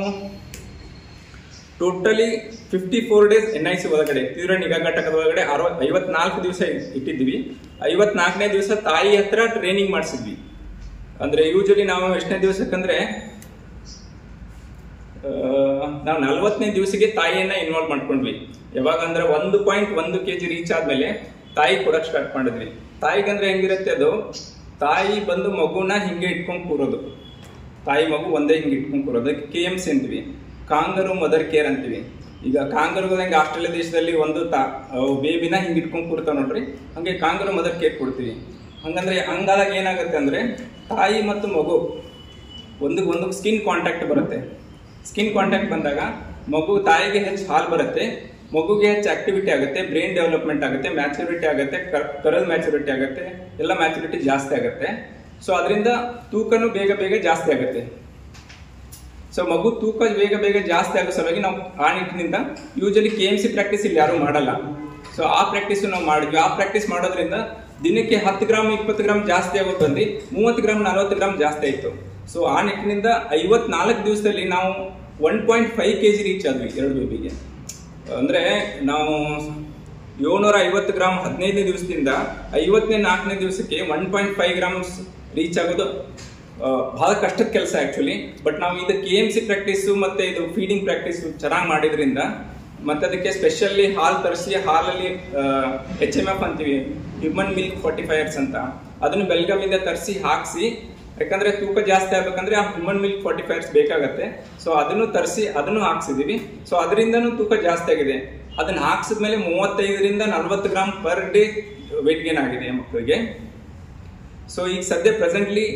Speaker 2: totally fifty four days N I C ಒಳಗಡೆ, ತೀವ್ರ ನಿಗಾ ಘಟಕದ ಒಳಗಡೆ ಅರವ, ಐವತ್ನಾಲ್ಕು ದಿವಸ ಇಟ್ಟಿದ್ವಿ ಐವತ್ನಾಲ್ಕನೇ ದಿವಸ ತಾಯಿ ಹತ್ರ ಟ್ರೈನಿಂಗ್ ಮಾಡಿಸಿದ್ವಿ. ಅಂದರೆ ಯೂಶಲಿ ನಾವು ಎಷ್ಟನೇ ದಿವಸಕ್ಕಂದ್ರೆ ನಾವು ನಲ್ವತ್ತನೇ ದಿವಸಕ್ಕೆ ತಾಯಿಯನ್ನು ಇನ್ವಾಲ್ವ್ ಮಾಡ್ಕೊಂಡ್ವಿ. ಯಾವಾಗ ಅಂದ್ರೆ ಒಂದು ಪಾಯಿಂಟ್ ಒಂದು ಕೆ ಜಿ ರೀಚ್ ಆದ್ಮೇಲೆ ತಾಯಿ ಕೊಡಕ್ ಸ್ಟಾರ್ಟ್ ಮಾಡಿದ್ವಿ ತಾಯಿಗಂದ್ರೆ ಹೆಂಗಿರುತ್ತೆ ಅದು? ತಾಯಿ ಬಂದು ಮಗುನ ಹಿಂಗೆ ಇಟ್ಕೊಂಡು ಕೂರೋದು. ತಾಯಿ ಮಗು ಒಂದೇ ಹಿಂಗೆ ಇಟ್ಕೊಂಡು ಕೂರೋದು. ಕೆ ಎಂ ಸಿ ಅಂತೀವಿ. ಕಾಂಗರು, ಮದರ್ ಕೇರ್ ಅಂತೀವಿ. ಈಗ ಕಾಂಗರು ಹೆಂಗೆ ಆಸ್ಟ್ರೇಲಿಯಾ ದೇಶದಲ್ಲಿ ಒಂದು ತಾ ಬೇಬಿನ ಹಿಂಗೆ ಇಟ್ಕೊಂಡು ಕೂರ್ತಾವೆ ನೋಡ್ರಿ. ಹಂಗೆ ಕಾಂಗರು, ಮದರ್ ಕೇರ್ ಕೊಡ್ತೀವಿ. ಹಂಗಂದ್ರೆ ಹಂಗಾದಾಗ ಏನಾಗುತ್ತೆ ಅಂದ್ರೆ ತಾಯಿ ಮತ್ತು ಮಗು ಒಂದಕ್ಕೆ ಒಂದು ಸ್ಕಿನ್ ಕಾಂಟ್ಯಾಕ್ಟ್ ಬರುತ್ತೆ. ಸ್ಕಿನ್ ಕಾಂಟ್ಯಾಕ್ಟ್ ಬಂದಾಗ ಮಗು ತಾಯಿಗೆ ಹೆಚ್ಚು ಹಾಲು ಬರುತ್ತೆ. ಮಗುಗೆ ಹೆಚ್ಚು ಆಕ್ಟಿವಿಟಿ ಆಗುತ್ತೆ ಬ್ರೈನ್ ಡೆವಲಪ್ಮೆಂಟ್ ಆಗುತ್ತೆ ಮ್ಯಾಚುರಿಟಿ ಆಗುತ್ತೆ ಕರಲ್ ಮ್ಯಾಚುರಿಟಿ ಆಗುತ್ತೆ, ಎಲ್ಲ ಮ್ಯಾಚುರಿಟಿ ಜಾಸ್ತಿ ಆಗುತ್ತೆ. ಸೊ ಅದರಿಂದ ತೂಕನು ಬೇಗ ಬೇಗ ಜಾಸ್ತಿ ಆಗುತ್ತೆ. ಸೊ ಮಗು ತೂಕ ಬೇಗ ಬೇಗ ಜಾಸ್ತಿ ಆಗೋ ಸಲುವಾಗಿ ನಾವು ಆ ನಿಟ್ಟಿನಿಂದ usually K M C practice ಇಲ್ಲಿ ಯಾರು ಮಾಡಲ್ಲ. ಸೊ ಆ ಪ್ರಾಕ್ಟೀಸ್ ನಾವು ಮಾಡಿದ್ವಿ. ಆ ಪ್ರಾಕ್ಟೀಸ್ ಮಾಡೋದ್ರಿಂದ ದಿನಕ್ಕೆ ಹತ್ತು ಗ್ರಾಮ್ ಇಪ್ಪತ್ತು ಗ್ರಾಮ್ ಜಾಸ್ತಿ ಆಗೋದು ಬಂದು ಮೂವತ್ತು ಗ್ರಾಮ್ ನಲವತ್ತು ಗ್ರಾಮ್ ಜಾಸ್ತಿ ಆಯಿತು. ಸೊ ಆ ನಿಟ್ಟಿನಿಂದ ಐವತ್ನಾಲ್ಕು ದಿವಸದಲ್ಲಿ ನಾವು one point five K G reach ಆದ್ವಿ ಎರಡು ಬೇಬಿಗೆ ಅಂದ್ರೆ ನಾವು ಏಳ್ನೂರ ಐವತ್ತು ಗ್ರಾಮ್ ಹದಿನೈದನೇ ದಿವಸದಿಂದ ಐವತ್ತನೇ ನಾಲ್ಕನೇ ದಿವಸಕ್ಕೆ one point five grams reach ಆಗೋದು ಬಹಳ ಕಷ್ಟದ ಕೆಲಸ ಆ್ಯಕ್ಚುಲಿ ಬಟ್ ನಾವು ಇದು ಕೆ ಎಂ ಸಿ ಪ್ರಾಕ್ಟೀಸು ಮತ್ತೆ ಇದು ಫೀಡಿಂಗ್ ಪ್ರಾಕ್ಟೀಸು ಚೆನ್ನಾಗಿ ಮಾಡಿದ್ರಿಂದ ಮತ್ತೆ ಅದಕ್ಕೆ ಸ್ಪೆಷಲ್ಲಿ ಹಾಲು ತರಿಸಿ, ಹಾಲಲ್ಲಿ ಎಚ್ ಎಂ ಎಫ್ ಅಂತೀವಿ ಹ್ಯೂಮನ್ ಮಿಲ್ಕ್ ಫಾರ್ಟಿಫೈಯರ್ಸ್ ಅಂತ. ಅದನ್ನು ಬೆಲ್ಗಾಮಿಂದ ತರಿಸಿ, ಹಾಕ್ಸಿ ಯಾಕಂದ್ರೆ ತೂಕ ಜಾಸ್ತಿ ಆಗ್ಬೇಕಂದ್ರೆ ಆ ಹ್ಯೂಮನ್ ಮಿಲ್ಕ್ ಫಾರ್ಟಿಫೈರ್ಸ್ ಬೇಕಾಗತ್ತೆ. ಸೊ ಅದನ್ನು ತರಿಸಿ, ಅದನ್ನು ಹಾಕ್ಸಿದೀವಿ. ಸೊ ಅದರಿಂದನೂ ತೂಕ ಜಾಸ್ತಿ ಆಗಿದೆ. ಅದನ್ನ ಹಾಕ್ಸಿದ್ಮೇಲೆ ಮೂವತ್ತೈದರಿಂದ ನಲ್ವತ್ತು gram per day weight gain ಆಗಿದೆ ಮಕ್ಕಳಿಗೆ. ಸೊ ಈಗ ಸದ್ಯ ಪ್ರೆಸೆಂಟ್ಲಿ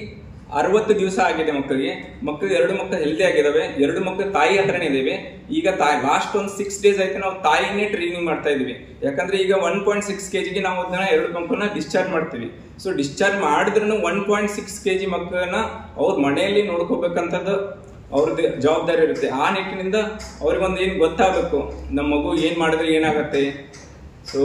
Speaker 2: ಅರವತ್ತು ದಿವಸ ಆಗಿದೆ ಮಕ್ಕಳಿಗೆ. ಮಕ್ಕಳು ಎರಡು ಮಕ್ಕಳು ಹೆಲ್ದಿ ಆಗಿದಾವೆ. ಎರಡು ಮಕ್ಕಳು ತಾಯಿ ಹತ್ರನೇ ಇದಾವೆ. ಈಗ ತಾಯಿ ಲಾಸ್ಟ್ ಒಂದು ಸಿಕ್ಸ್ ಡೇಸ್ ಆಯ್ತು ನಾವು ತಾಯಿನೇ ಟ್ರೈನಿಂಗ್ ಮಾಡ್ತಾ ಇದೀವಿ ಯಾಕಂದ್ರೆ ಈಗ ಒನ್ ಪಾಯಿಂಟ್ ಸಿಕ್ಸ್ ಕೆಜಿಗೆ ನಾವು ಅದನ್ನ ಎರಡು ಮಕ್ಕಳನ್ನ ಡಿಸ್ಚಾರ್ಜ್ ಮಾಡ್ತೀವಿ. ಸೊ ಡಿಸ್ಚಾರ್ಜ್ ಮಾಡಿದ್ರು ಒನ್ ಪಾಯಿಂಟ್ ಸಿಕ್ಸ್ ಕೆಜಿ ಮಕ್ಕಳನ್ನ ಅವ್ರ ಮನೆಯಲ್ಲಿ ನೋಡ್ಕೋಬೇಕಂತದ್ದು ಅವ್ರದ್ದು ಜವಾಬ್ದಾರಿ ಇರುತ್ತೆ. ಆ ನಿಟ್ಟಿನಿಂದ ಅವ್ರಿಗೊಂದು ಏನು ಗೊತ್ತಾಗಬೇಕು. ನಮ್ಮ ಮಗು ಏನು ಮಾಡಿದ್ರೆ ಏನಾಗತ್ತೆ? ಸೊ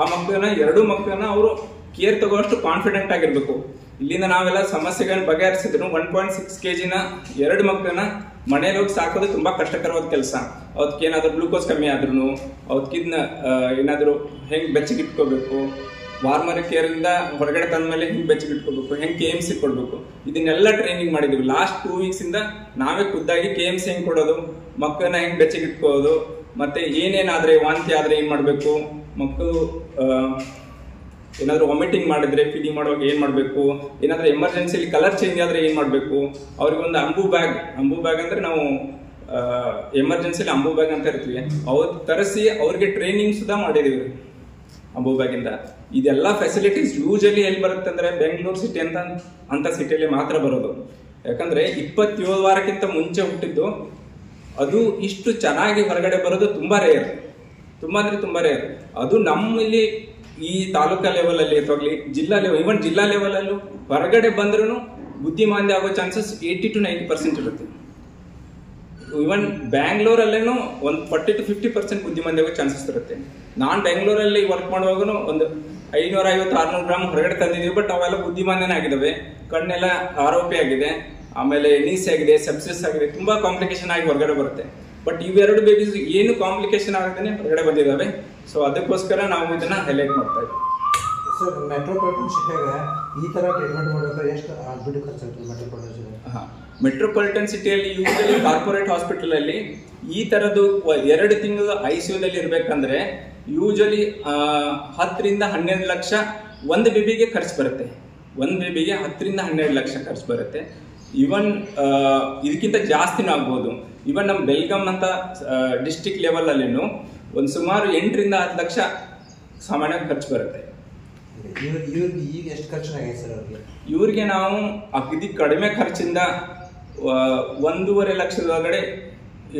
Speaker 2: ಆ ಮಕ್ಕಳನ್ನ, ಎರಡು ಮಕ್ಕಳನ್ನ ಅವರು ಕೇರ್ ತಗೋಷ್ಟು ಕಾನ್ಫಿಡೆಂಟ್ ಆಗಿರ್ಬೇಕು. ಇಲ್ಲಿಂದ ನಾವೆಲ್ಲ ಸಮಸ್ಯೆಗಳನ್ನ ಬಗೆಹರಿಸಿದ್ರು. ಒನ್ ಪಾಯಿಂಟ್ ಸಿಕ್ಸ್ ಕೆ ಜಿನ ಎರಡು ಮಕ್ಕಳನ್ನ ಮನೇಲಿ ಹೋಗಿ ಸಾಕೋದು ತುಂಬಾ ಕಷ್ಟಕರವಾದ ಕೆಲಸ. ಅದಕ್ಕೆ ಏನಾದ್ರು ಗ್ಲೂಕೋಸ್ ಕಮ್ಮಿ ಆದ್ರೂ ಅದಕ್ಕಿದ್ನ ಏನಾದ್ರು ಹೆಂಗ್ ಬೆಚ್ಚಗಿಟ್ಕೋಬೇಕು ವಾರ್ಮರ್ ಕೇರ್ ಇಂದ ಹೊರಗಡೆ ತಂದ್ಮೇಲೆ ಹೆಂಗ್ ಬೆಚ್ಚಗಿಟ್ಕೋಬೇಕು, ಹೆಂಗ್ ಕೆ ಎಂ ಸಿ ಕೊಡ್ಬೇಕು, ಇದನ್ನೆಲ್ಲ ಟ್ರೈನಿಂಗ್ ಮಾಡಿದ್ವಿ. ಲಾಸ್ಟ್ ಟೂ ವೀಕ್ಸ್ ಇಂದ ನಾವೇ ಖುದ್ದಾಗಿ ಕೆ ಎಂ ಸಿ ಹೆಂಗ್ ಕೊಡೋದು, ಮಕ್ಕಳನ್ನ ಹೆಂಗ್ ಬೆಚ್ಚಗಿಟ್ಕೋದು, ಮತ್ತೆ ಏನೇನಾದ್ರೆ ವಾಂತಿ ಆದ್ರೆ ಏನ್ ಮಾಡ್ಬೇಕು, ಮಕ್ಕಳು ಏನಾದ್ರು ವಾಮಿಟಿಂಗ್ ಮಾಡಿದ್ರೆ ಫೀಡಿಂಗ್ ಮಾಡುವಾಗ ಏನು ಮಾಡಬೇಕು? ಏನಾದರೂ ಎಮರ್ಜೆನ್ಸಿಲಿ ಕಲರ್ ಚೇಂಜ್ ಆದರೆ ಏನು ಮಾಡಬೇಕು? ಅವ್ರಿಗೊಂದು ಅಂಬು ಬ್ಯಾಗ್ ಅಂಬು ಬ್ಯಾಗ್ ಅಂದರೆ ನಾವು ಎಮರ್ಜೆನ್ಸಿಲಿ ಅಂಬು ಬ್ಯಾಗ್ ಅಂತ ಇರ್ತೀವಿ. ಅವ್ರು ತರಿಸಿ ಅವ್ರಿಗೆ ಟ್ರೈನಿಂಗ್ ಸುಧಾ ಮಾಡಿದ್ದೀವಿ ಅಂಬು ಬ್ಯಾಗಿಂದ ಇಂದ. ಇದೆಲ್ಲ ಫೆಸಿಲಿಟೀಸ್ ಯೂಶಲಿ ಎಲ್ಲಿ ಬರುತ್ತೆ ಅಂದರೆ ಬೆಂಗಳೂರು ಸಿಟಿ ಅಂತ ಅಂಥ ಸಿಟಿಯಲ್ಲಿ ಮಾತ್ರ ಬರೋದು. ಯಾಕಂದರೆ ಇಪ್ಪತ್ತೇಳು ವಾರಕ್ಕಿಂತ ಮುಂಚೆ ಹುಟ್ಟಿದ್ದು, ಅದು ಇಷ್ಟು ಚೆನ್ನಾಗಿ ಹೊರಗಡೆ ಬರೋದು ತುಂಬ ರೇರ್ ತುಂಬ ಅಂದರೆ ತುಂಬ ರೇರ್ ಅದು ನಮ್ಮಲ್ಲಿ ಈ ತಾಲೂಕಾ ಲೆವೆಲ್ ಅಲ್ಲಿ ಅಥವಾ ಜಿಲ್ಲಾ ಲೆವೆಲ್ ಇವನ್ ಜಿಲ್ಲಾ ಲೆವೆಲ್ ಅಲ್ಲೂ ಹೊರಗಡೆ ಬಂದ್ರೂ ಬುದ್ಧಿಮಾಂದ್ಯ ಆಗೋ chances eighty to ninety percent ಇರುತ್ತೆ. ಇವನ್ ಬ್ಯಾಂಗ್ಳೂರಲ್ಲೇನೂ ಒಂದು ಫಾರ್ಟಿ ಟು ಫಿಫ್ಟಿ ಪರ್ಸೆಂಟ್ ಬುದ್ಧಿಮಾಂದ್ಯ ಆಗೋ ಚಾನ್ಸಸ್ ಇರುತ್ತೆ. ನಾನ್ ಬೆಂಗಳೂರಲ್ಲಿ ವರ್ಕ್ ಮಾಡುವಾಗನು ಒಂದು ಐನೂರ ಐವತ್ತು, ಆರ್ನೂರು ಗ್ರಾಮ್ ಹೊರಗಡೆ ತಂದಿದ್ದೀವಿ ಬಟ್ ಅವೆಲ್ಲ ಬುದ್ಧಿಮಾಂದ್ಯನೇ ಆಗಿದಾವೆ. ಕಣ್ಣೆಲ್ಲ ಆರೋಪಿ ಆಗಿದೆ, ಆಮೇಲೆ ನೀಸ್ ಆಗಿದೆ ಸೆಪ್ಸಿಸ್ ಆಗಿದೆ, ತುಂಬಾ ಕಾಂಪ್ಲಿಕೇಶನ್ ಆಗಿ ಹೊರಗಡೆ ಬರುತ್ತೆ. ಬಟ್ ಇವೆರಡು ಬೇಬೀಸ್ ಏನು ಕಾಂಪ್ಲಿಕೇಶನ್ ಆಗದೇನೆ ಹೊರಗಡೆ ಬಂದಿದ್ದಾವೆ ಸೊ ಅದಕ್ಕೋಸ್ಕರ ನಾವು ಇದನ್ನ ಹೈಲೈಟ್ ಮಾಡ್ತಾ ಇದ್ದೀವಿ
Speaker 3: ಸರ್ ಮೆಟ್ರೋಪಾಲಿಟನ್ ಸಿಟಿಯಾಗ ಈ ಥರ ಟ್ರೀಟ್ಮೆಂಟ್ ಮಾಡ್ಬೇಕಾದ್ರೆ ಎಷ್ಟು ದುಡ್ಡು ಖರ್ಚಾಗ್ತದೆ ಮೆಟ್ರೋಪಾಲಿಟನ್ ಹಾಂ
Speaker 2: ಮೆಟ್ರೋಪಾಲಿಟನ್ ಸಿಟಿಯಲ್ಲಿ ಯೂಶಲಿ ಕಾರ್ಪೊರೇಟ್ ಹಾಸ್ಪಿಟಲ್ ಅಲ್ಲಿ ಈ ತರದ್ದು ವ- ಎರಡು ತಿಂಗಳು ಐ ಸಿ ಯುದಲ್ಲಿ ಇರ್ಬೇಕಂದ್ರೆ ಯೂಶಲಿ ಹತ್ತರಿಂದ ಹನ್ನೆರಡು ಲಕ್ಷ ಒಂದು ಬೇಬಿಗೆ ಖರ್ಚು ಬರುತ್ತೆ. ಒಂದು ಬೇಬಿಗೆ ಹತ್ತರಿಂದ ಹನ್ನೆರಡು ಲಕ್ಷ ಖರ್ಚು ಬರುತ್ತೆ. ಇವನ್ ಇದಕ್ಕಿಂತ ಜಾಸ್ತಿನೂ ಆಗ್ಬೋದು. ಇವನ್ ನಮ್ಮ ಬೆಲ್ಗಮ್ ಅಂತ ಡಿಸ್ಟಿಕ್ ಲೆವೆಲ್ ಅಲ್ಲಿನೂ ಒಂದು ಸುಮಾರು ಎಂಟರಿಂದ ಹತ್ತು ಲಕ್ಷ ಸಾಮಾನ್ಯವಾಗಿ ಖರ್ಚು ಬರುತ್ತೆ.
Speaker 3: ಇವ್ರ ಇವ್ರಿಗೆ ಈಗ ಎಷ್ಟು ಖರ್ಚು ಸರ್ ಅವ್ರಿಗೆ?
Speaker 2: ಇವ್ರಿಗೆ ನಾವು ಅಗದಿ ಕಡಿಮೆ ಖರ್ಚಿಂದ ಒಂದೂವರೆ ಲಕ್ಷದೊಳಗಡೆ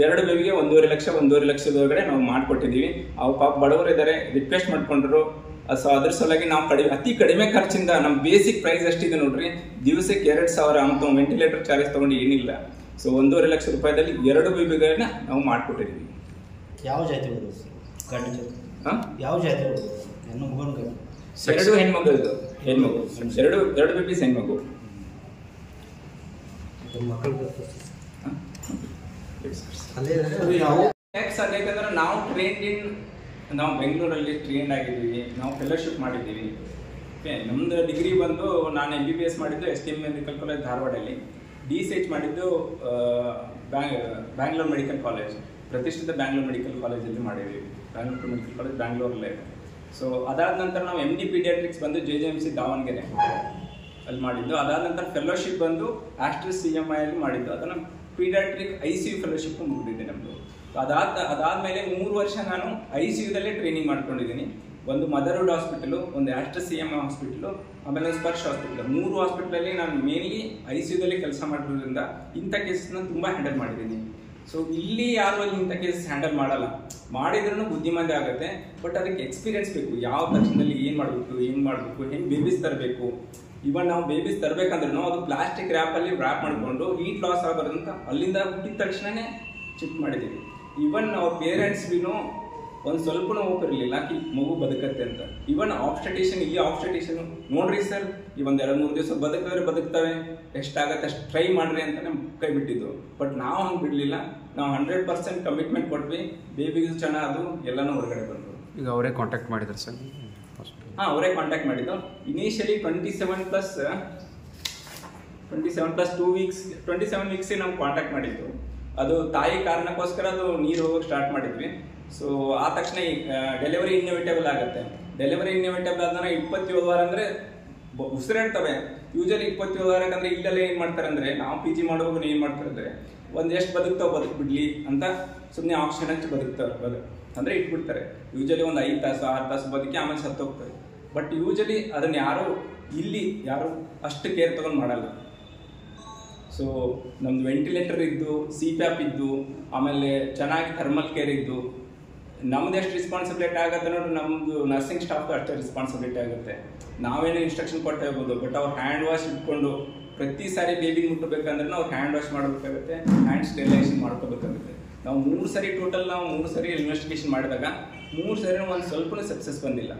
Speaker 2: ಎರಡು ಬೇವಿಗೆ ಒಂದೂವರೆ ಲಕ್ಷ ಒಂದೂವರೆ ಲಕ್ಷದೊಳಗಡೆ ನಾವು ಮಾಡಿಕೊಟ್ಟಿದ್ದೀವಿ. ಅವು ಪಾಪ ಬಡವರು ಇದ್ದಾರೆ ರಿಕ್ವೆಸ್ಟ್ ಮಾಡ್ಕೊಂಡ್ರು. ಸೊ ಅದ್ರ ಸಲುವಾಗಿ ನಾವು ಕಡಿಮೆ ಅತಿ ಕಡಿಮೆ ಖರ್ಚಿಂದ ನಮ್ಮ ಬೇಸಿಕ್ ಪ್ರೈಸ್ ಎಷ್ಟಿದೆ ನೋಡ್ರಿ ದಿವಸಕ್ಕೆ ಎರಡು ಸಾವಿರ ಅಂತ ವೆಂಟಿಲೇಟರ್ ಚಾರ್ಜ್ ತೊಗೊಂಡು ಏನಿಲ್ಲ. ಸೊ ಒಂದೂವರೆ ಲಕ್ಷ ರೂಪಾಯಿದಲ್ಲಿ ಎರಡು ಬೇಬಿಗಳನ್ನ ನಾವು ಮಾಡಿಕೊಟ್ಟಿದ್ದೀವಿ.
Speaker 4: ಯಾವ ಜಾತಿ ಹುಡುಗ ಗಂಡು ಜಾತಿ
Speaker 2: ಹಾಂ?
Speaker 4: ಯಾವ ಜಾತಿ ಹುಡುಗ ಹೆಣ್ಣು ಮಗನ ಗಂಡು
Speaker 2: ಎರಡು ಹೆಣ್ಮಗು ಇದು ಹೆಣ್ಮಗು. ಎರಡು ಎರಡು ಬೇಬೀಸ್ ಹೆಣ್ಮಗು.
Speaker 4: ಅದು
Speaker 2: ಯಾಕಂದ್ರೆ ನಾವು ಟ್ರೈನ್ ಇನ್ ನಾವು ಬೆಂಗಳೂರಲ್ಲಿ ಟ್ರೈನ್ ಆಗಿದ್ದೀವಿ. ನಾವು ಫೆಲೋಶಿಪ್ ಮಾಡಿದ್ದೀವಿ. ಓಕೆ ನಮ್ದು ಡಿಗ್ರಿ ಬಂದು ನಾನು ಎಂ ಬಿ ಬಿ ಎಸ್ ಮಾಡಿದ್ದು S T M medical college ಧಾರವಾಡಲ್ಲಿ. D C H ಮಾಡಿದ್ದು ಬ್ಯಾಂಗ್ ಬ್ಯಾಂಗ್ಳೂರ್ ಮೆಡಿಕಲ್ ಕಾಲೇಜ್ ಪ್ರತಿಷ್ಠಿತ ಬ್ಯಾಂಗ್ಳೂರ್ ಮೆಡಿಕಲ್ ಕಾಲೇಜಲ್ಲಿ ಮಾಡಿದ್ದೀವಿ. ಬ್ಯಾಂಗ್ಳೂರ್ ಮೆಡಿಕಲ್ ಕಾಲೇಜ್ ಬ್ಯಾಂಗ್ಳೂರಲ್ಲೇ ಸೊ ಅದಾದ ನಂತರ ನಾವು ಎಂ ಡಿ ಪೀಡಿಯಾಟ್ರಿಕ್ಸ್ ಬಂದು J J M C Davangere ಅಲ್ಲಿ ಮಾಡಿದ್ದು. ಅದಾದ ನಂತರ ಫೆಲೋಶಿಪ್ ಬಂದು ಆಸ್ಟ್ರಿಸ್ ಸಿ ಎಂ ಐ ಅಲ್ಲಿ ಮಾಡಿದ್ದು. ಅದನ್ನು paediatric I C U fellowship ಮುಗಿದಿದೆ ನಮ್ಮದು ಅದಾದ, ಅದಾದಮೇಲೆ ಮೂರು ವರ್ಷ ನಾನು ಐ ಸಿ ಯುದಲ್ಲೇ ಟ್ರೈನಿಂಗ್ ಮಾಡ್ಕೊಂಡಿದ್ದೀನಿ. ಒಂದು ಮದರ್ಹುಡ್ ಹಾಸ್ಪಿಟಲು ಒಂದು Aster C M I hospital ಆಮೇಲೆ ಒಂದು ಸ್ಪರ್ಶ್ ಹಾಸ್ಪಿಟಲ್ ಮೂರು ಹಾಸ್ಪಿಟಲಲ್ಲಿ ನಾನು ಮೇನ್ಲಿ ಐ ಸಿ ಯುದಲ್ಲಿ ಕೆಲಸ ಮಾಡಿರೋದ್ರಿಂದ ಇಂಥ ಕೇಸನ್ನ ತುಂಬ ಹ್ಯಾಂಡಲ್ ಮಾಡಿದ್ದೀನಿ. ಸೊ ಇಲ್ಲಿ ಯಾರು ಇಂಥ ಕೇಸಸ್ ಹ್ಯಾಂಡಲ್ ಮಾಡಲ್ಲ. ಮಾಡಿದ್ರೂ ಬುದ್ಧಿಮಂದೆ ಆಗುತ್ತೆ ಬಟ್ ಅದಕ್ಕೆ ಎಕ್ಸ್ಪೀರಿಯನ್ಸ್ ಬೇಕು. ಯಾವ ತಕ್ಷಣದಲ್ಲಿ ಏನು ಮಾಡಬೇಕು ಏನು ಮಾಡಬೇಕು, ಹೆಂಗೆ ಬೇಬೀಸ್ ತರಬೇಕು. ಇವನ್ ನಾವು ಬೇಬೀಸ್ ತರಬೇಕಂದ್ರೂ ಅದು ಪ್ಲಾಸ್ಟಿಕ್ ರ್ಯಾಪಲ್ಲಿ ರ್ಯಾಪ್ ಮಾಡಿಕೊಂಡು ಹೀಟ್ ಲಾಸ್ ಆಗೋದಂತ ಅಲ್ಲಿಂದ ಹುಟ್ಟಿದ ತಕ್ಷಣನೇ ಚಿಪ್ ಮಾಡಿದ್ದೀವಿ. ಇವನ್ ಅವ್ರ ಪೇರೆಂಟ್ಸ್ಗೂ ಒಂದು ಸ್ವಲ್ಪ ಹೋಪ್ ಇರಲಿಲ್ಲ ಕಿ ಮಗು ಬದುಕತ್ತೆ ಅಂತ. ಇವನ್ ಆಬ್ಸ್ಟಟೇಷನ್ ಇಲ್ಲಿ ಆಬ್ಸ್ಟಟೇಷನ್ ನೋಡ್ರಿ ಸರ್ ಈ ಒಂದ್ ಎರಡು ಮೂರು ದಿವಸ ಬದುಕಿದ್ರೆ ಬದುಕ್ತವೆ ಎಷ್ಟಾಗತ್ತೆ ಅಷ್ಟು ಟ್ರೈ ಮಾಡ್ರಿ ಅಂತ ಕೈ ಬಿಟ್ಟಿದ್ದು. ಬಟ್ ನಾವು ಹಂಗೆ ಬಿಡಲಿಲ್ಲ ನಾವು ಹಂಡ್ರೆಡ್ ಪರ್ಸೆಂಟ್ ಕಮಿಟ್ಮೆಂಟ್ ಕೊಟ್ವಿ ಬೇಬಿಗೂ ಅದು ಎಲ್ಲನೂ ಹೊರಗಡೆ ಬಂದರು
Speaker 5: ಈಗ ಅವರೇ ಕಾಂಟ್ಯಾಕ್ಟ್ ಮಾಡಿದ್ರು ಸರ್
Speaker 2: ಹಾ ಅವರೇ ಕಾಂಟ್ಯಾಕ್ಟ್ ಮಾಡಿದ್ದು. Initially twenty seven plus twenty seven plus two weeks twenty seven weeks ನಾವು ಕಾಂಟ್ಯಾಕ್ಟ್ ಮಾಡಿದ್ದು. ಅದು ತಾಯಿ ಕಾರಣಕ್ಕೋಸ್ಕರ ಅದು ನೀರು ಹೋಗೋಕ್ಕೆ ಸ್ಟಾರ್ಟ್ ಮಾಡಿದ್ವಿ. ಸೊ ಆ ತಕ್ಷಣ ಡೆಲಿವರಿ ಇನ್ನೋವೇಟೇಬಲ್ ಆಗುತ್ತೆ. ಡೆಲಿವರಿ ಇನ್ನೋವೇಟೇಬಲ್ ಆದ್ರೆ ಇಪ್ಪತ್ತೇಳು ವಾರ ಅಂದ್ರೆ ಉಸಿರಾಡ್ತವೆ. ಯೂಶಲಿ ಇಪ್ಪತ್ತೇಳು ವಾರಕ್ಕಂದ್ರೆ ಇಲ್ಲೆಲ್ಲ ಏನು ಮಾಡ್ತಾರೆ ಅಂದ್ರೆ, ನಾವು ಪಿ ಜಿ ಮಾಡುವಾಗ ಏನು ಮಾಡ್ತಾರೆ ಅಂದರೆ, ಒಂದು ಎಷ್ಟು ಬದುಕ್ತಾವೆ ಬದುಕ್ ಬಿಡ್ಲಿ ಅಂತ ಸುಮ್ಮನೆ ಆಕ್ಸಿಜನ್ ಹಚ್ಚಿ ಬದುಕ್ತಾವೆ ಬದು, ಅಂದರೆ ಇಟ್ಬಿಡ್ತಾರೆ. ಯೂಶಲಿ ಒಂದು ಐದು ತಾಸು, ಆರು ತಾಸು ಬದುಕಿ ಆಮೇಲೆ ಸತ್ತೋಗ್ತಾರೆ ಬಟ್ ಯೂಶಲಿ ಅದನ್ನ ಯಾರು ಇಲ್ಲಿ ಯಾರು ಅಷ್ಟು ಕೇರ್ ತಗೊಂಡು ಮಾಡಲ್ಲ. ಸೊ ನಮ್ಮದು ವೆಂಟಿಲೇಟರ್ ಇದ್ದು ಸಿ ಪ್ಯಾಪ್ ಇದ್ದು, ಆಮೇಲೆ ಚೆನ್ನಾಗಿ ಥರ್ಮಲ್ ಕೇರ್ ಇದ್ದು ನಮ್ದು ಎಷ್ಟು ರೆಸ್ಪಾನ್ಸಿಬಿಲಿಟಿ ಆಗುತ್ತೆ ನೋಡ್ರಿ, ನಮ್ದು ನರ್ಸಿಂಗ್ ಸ್ಟಾಫ್ ಅಷ್ಟೇ ರೆಸ್ಪಾನ್ಸಿಬಿಲಿಟಿ ಆಗುತ್ತೆ. ನಾವೇನೇ ಇನ್ಸ್ಟ್ರಕ್ಷನ್ ಕೊಡ್ತಾ ಇರ್ಬೋದು ಬಟ್ ಅವ್ರು ಹ್ಯಾಂಡ್ ವಾಶ್ ಇಟ್ಕೊಂಡು ಪ್ರತಿ ಸಾರಿ ಬೇಬಿ ಮುಟ್ಟಬೇಕಂದ್ರೆ ಅವ್ರು ಹ್ಯಾಂಡ್ ವಾಶ್ ಮಾಡಬೇಕಾಗುತ್ತೆ ಹ್ಯಾಂಡ್ ಸ್ಟೆರಿಲೈಸೇಷನ್ ಮಾಡ್ಕೋಬೇಕಾಗುತ್ತೆ. ನಾವು ಮೂರು ಸರಿ ಟೋಟಲ್ ನಾವು ಮೂರು ಸರಿ ಇನ್ವೆಸ್ಟಿಗೇಷನ್ ಮಾಡಿದಾಗ ಮೂರು ಸರಿ ಒಂದು ಸ್ವಲ್ಪ ಸಕ್ಸಸ್ ಬಂದಿಲ್ಲ.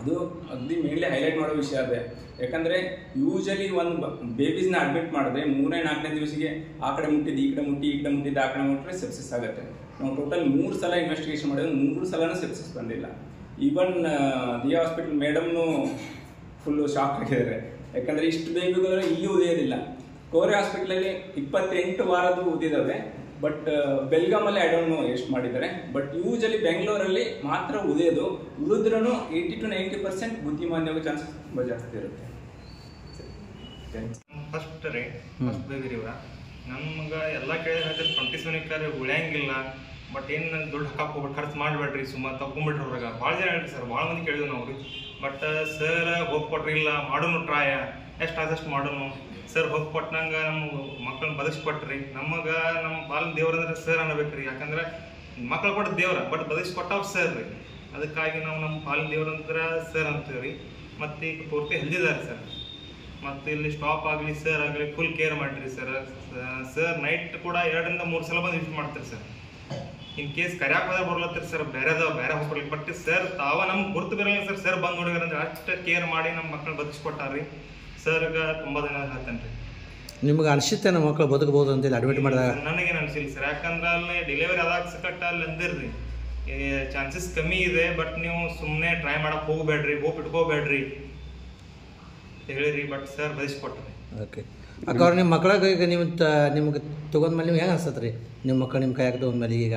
Speaker 2: ಅದು ಅಗ್ದಿ ಮೇನ್ಲಿ ಹೈಲೈಟ್ ಮಾಡೋ ವಿಷಯ ಅದೇ. ಯಾಕಂದ್ರೆ ಯೂಶಲಿ ಒಂದು ಬೇಬೀಸ್ನ ಅಡ್ಮಿಟ್ ಮಾಡಿದ್ರೆ ಮೂರನೇ ನಾಲ್ಕನೇ ದಿವಸಿಗೆ ಆ ಕಡೆ ಮುಟ್ಟಿದ್ದು, ಈ ಕಡೆ ಮುಟ್ಟಿ, ಈ ಕಡೆ ಮುಟ್ಟಿದ್ದು, ಆ ಕಡೆ ಮುಟ್ಟರೆ ಸಕ್ಸಸ್ ಆಗುತ್ತೆ. ನಾವು ಟೋಟಲ್ ಮೂರು ಸಲ ಇನ್ವೆಸ್ಟಿಗೇಷನ್ ಮಾಡಿದ್ರೆ ಮೂರು ಸಲನೂ ಸಕ್ಸಸ್ ಬಂದಿಲ್ಲ. ಈವನ್ ದಿ ಹಾಸ್ಪಿಟಲ್ ಮೇಡಮ್ನು ಫುಲ್ಲು ಶಾಕ್ ಆಗಿದ್ದಾರೆ. ಯಾಕಂದರೆ ಇಷ್ಟು ಬೇಬಿಗಳು ಇಲ್ಲಿ ಉದಿಯೋದಿಲ್ಲ. ಕೋರೆ ಹಾಸ್ಪಿಟ್ಲಲ್ಲಿ ಇಪ್ಪತ್ತೆಂಟು ವಾರದ್ದು ಉದಿದಾವೆ. ಬಟ್ ಬೆಲ್ಗಾಮಲ್ಲಿ ಐ ಡೋಂಟ್ ನೋ ಎಷ್ಟು ಮಾಡಿದ್ದಾರೆ. ಬಟ್ ಯೂಶಲಿ ಬೆಂಗಳೂರಲ್ಲಿ ಮಾತ್ರ ಉದಿಯೋದು. ಉಳಿದ್ರೂ ಏಯ್ಟಿ ಟು ನೈಂಟಿ ಪರ್ಸೆಂಟ್ ಬುದ್ಧಿಮಾನ್ಯ ಚಾನ್ಸಸ್ ತುಂಬ ಜಾಸ್ತಿ ಇರುತ್ತೆ
Speaker 6: ಫಸ್ಟ್ ರೀ ಫಸ್ಟ್ ಬೇಗ ರೀ ಇವ ನಮ್ಗೆ ಎಲ್ಲ ಕೇಳಿದ್ರೆ ಟ್ವೆಂಟಿ ಸೆವೆನ್ ಉಳಿಯಂಗಿಲ್ಲ ಬಟ್ ಏನು ದುಡ್ಡು ಹಾಕೋಬೇಕು ಖರ್ಚು ಮಾಡಬೇಡ್ರಿ, ಸುಮ್ಮ ತಗೊಂಬಿಟ್ರಿ ಅವ್ರಾಗ. ಭಾಳ ಜನ ಹೇಳ್ರಿ ಸರ್ ಭಾಳ ಮಂದಿ ಕೇಳಿದ್ವಿ ನಾವು ರೀ ಬಟ್ ಸರ್ ಹೋಗಿ ಇಲ್ಲ ಮಾಡೋನು ಟ್ರಾಯ ಎಷ್ಟು ಆದಷ್ಟು ಮಾಡೋನು. ಸರ್ ಹೋಗಿ ಕೊಟ್ಟಂಗೆ ನಮ್ಮ ಮಕ್ಕಳನ್ನ ಬದುಕಿಸ್ಕೊಟ್ರಿ ನಮಗೆ ನಮ್ಮ ಬಾಲ್ ದೇವ್ರ ಅಂದ್ರೆ ಸರ್ ಅನ್ನಬೇಕ್ರಿ ಯಾಕಂದ್ರೆ ಮಕ್ಕಳು ಕೊಟ್ಟು ದೇವ್ರ ಬಟ್ ಬದುಕಿಸ್ಕೊಟ್ಟವ್ರು ಸರ್ ರೀ. ಅದಕ್ಕಾಗಿ ನಾವು ನಮ್ಮ ಬಾಲ್ ದೇವ್ರ ಅಂತ ಸರ್ ಅಂತೀವಿ ರೀ ಮತ್ತು ಈಗ ಪೂರ್ತಿ ಹೆಲ್ದಿದ್ದಾರೆ ಸರ್. ಮತ್ತು ಇಲ್ಲಿ ಸ್ಟಾಪ್ ಆಗಲಿ ಸರ್ ಆಗಲಿ ಫುಲ್ ಕೇರ್ ಮಾಡಿರಿ ಸರ್ ಸರ್ ನೈಟ್ ಕೂಡ ಎರಡರಿಂದ ಮೂರು ಸಲ ಬಂದು ವಿಸಿಟ್ ಮಾಡ್ತೀರಿ ಸರ್ ಇನ್ ಕೇಸ್ ಕರ್ಯಾಕ್ ಹೋದ್ರೆ ಬರ್ಲತ್ತೀರಿ ಸರ್ ಬೇರೆದ ಬೇರೆ ಹಾಸ್ಪಿಟಲ್ ಬಟ್ ಸರ್ ತಾವ ನಮ್ಗೆ ಗುರ್ತು ಬರಲ್ಲ ಸರ್ ಸರ್ ಬಂದು ನೋಡಿದ್ರೆ ಅಂದ್ರೆ ಅಷ್ಟು ಕೇರ್ ಮಾಡಿ ನಮ್ಮ ಮಕ್ಕಳು ಬದುಕಿಸ್ಕೊಟ್ಟಾರ್ರಿ. ಸರ್ಗೆ ತುಂಬ ದಿನ ಹೇಳ್ತೇನೆ ರೀ
Speaker 3: ನಿಮ್ಗೆ ಅನಿಸುತ್ತೆ ನಮ್ಮ ಮಕ್ಕಳು ಬದುಕಬಹುದು ಅಂತೇಳಿ ಅಡ್ಮಿಟ್ ಮಾಡಿದಾಗ?
Speaker 6: ನನಗೇನು ಅನಿಸಿಲ್ಲ ಸರ್ ಯಾಕಂದ್ರೆ ಅಲ್ಲಿ ಡೆಲಿವರಿ ಆದಾಗ ಸಕಟ್ ಅಲ್ಲಿ ಅಂದಿರ್ರಿ. ಚಾನ್ಸಸ್ ಕಮ್ಮಿ ಇದೆ ಬಟ್ ನೀವು ಸುಮ್ಮನೆ ಟ್ರೈ ಮಾಡಕ್ಕೆ ಹೋಗಬೇಡ್ರಿ ಹೋಪ್ ಇಟ್ಕೋಬೇಡ್ರಿ. ಹೇಳಿರಿ ಬಟ್ ಸರ್ ಬಯಸ್ಕೊಟ್ರಿ
Speaker 3: ಓಕೆ ಅಕ್ಕ ಅವ್ರು ನಿಮ್ಮ ಮಕ್ಳಾಗ ಈಗ ನಿಮ್ಮ ತ ನಿಮ್ಗೆ ತೊಗೊಂಡ್ಮೇಲೆ ನಿಮ್ಗೆ ಹೆಂಗೆ ಅನ್ಸತ್ತೆ ರೀ ನಿಮ್ಮ ಮಕ್ಕಳು ನಿಮ್ಮ ಕೈಯಾಗ ತೊಗೊಂಡ್ಮೇಲೆ ಈಗ?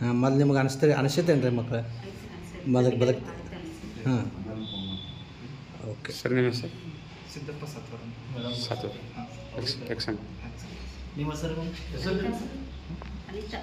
Speaker 3: ಹಾಂ ಮೊದ್ಲು ನಿಮ್ಗೆ ಅನಿಸ್ತೀರಿ ಅನಿಸ್ತೇನ್ರಿ ಮಕ್ಳು? ಬದಕ್ ಬದಕ್ ಹಾಂ. ಓಕೆ
Speaker 5: ಸರ್ ನಿಮ್ಮ ಹೆಸರು?
Speaker 6: ಸಿದ್ದಪ್ಪ ಸತ್ವರ.
Speaker 5: ಸತ್ವರ. ಎಕ್ಸ್ ಎಕ್ಸೆಂಟ್
Speaker 4: ನಿಮ್ಮ ಹೆಸರು?
Speaker 7: ಹೆಸರು
Speaker 4: ಅನಿತಾ.